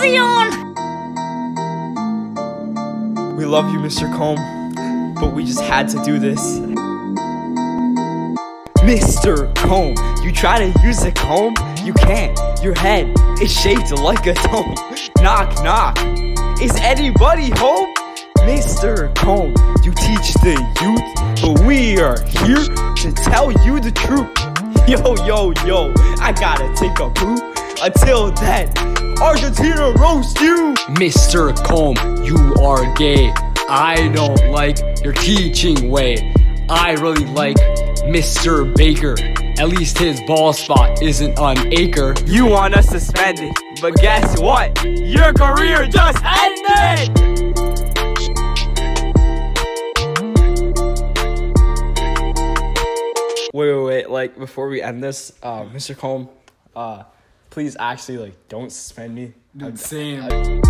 Leon! We love you, Mr. Comb, but we just had to do this. Mr. Comb, you try to use a comb? You can't. Your head is shaped like a dome. Knock, knock. Is anybody home? Mr. Comb, you teach the youth, but we are here to tell you the truth. Yo, yo, yo, I gotta take a poop. Until then, Argentina roast you! Mr. Comb, you are gay. I don't like your teaching way. I really like Mr. Baker. At least his ball spot isn't an acre. You want us suspended, but guess what? Your career just ended! Wait, wait, wait, like, before we end this, uh, Mr. Comb, uh, please actually, like, don't suspend me. Dude, same. I-